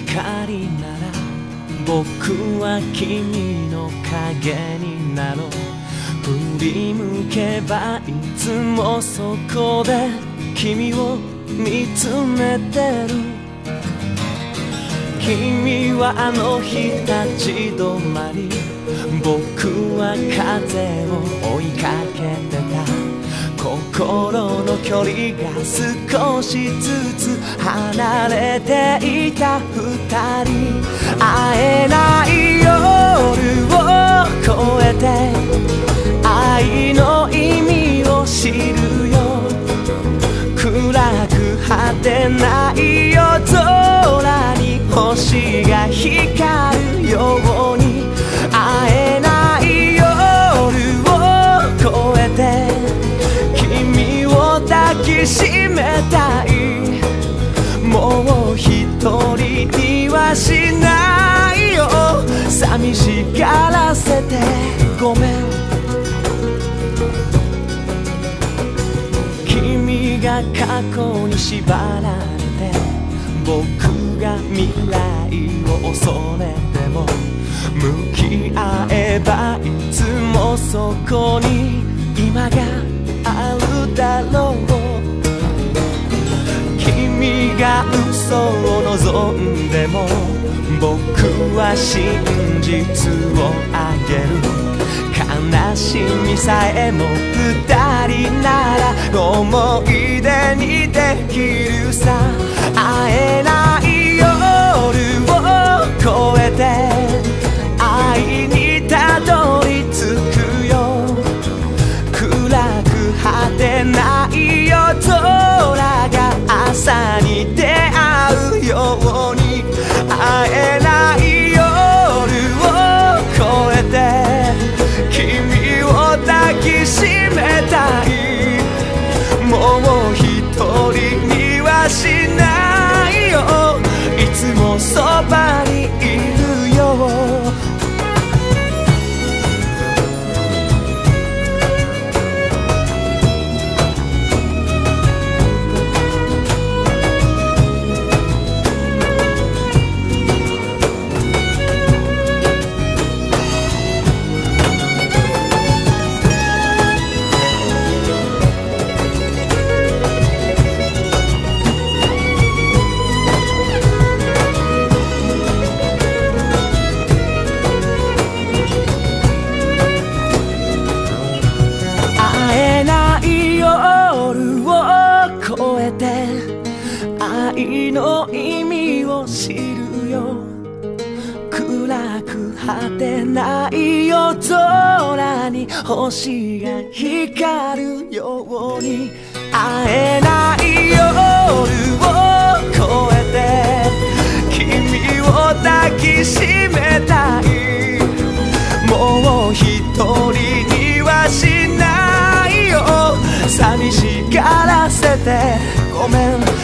光なら僕は君の影になろう。振り向けばいつもそこで君を見つめてる。君はあの日立ち止まり。僕は風を追いかけてた。心の距離が少しずつ離れていた二人。会えない夜を越えてにはしないよ。寂しがらせてごめん。君が過去に縛られて僕が未来を恐れても向き合えばいつもそこに今があるだろう。想を望んでも僕は真実をあげる。悲しみさえも二人なら思い出にできるさ。会えない暗く果てない夜空に星が光るように会えない夜を越えて君を抱きしめたいもう一人にはしないよ寂しがらせてごめん